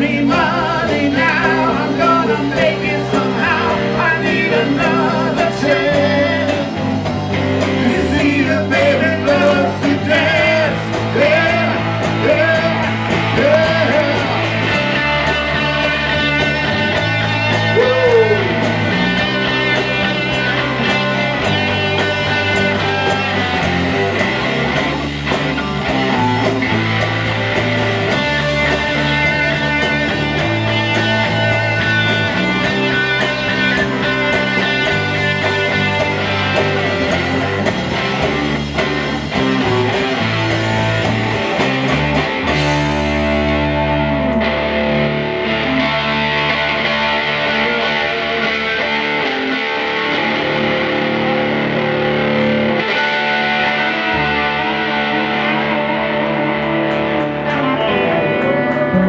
Every money now, I'm gonna make it.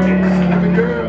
Happy girl.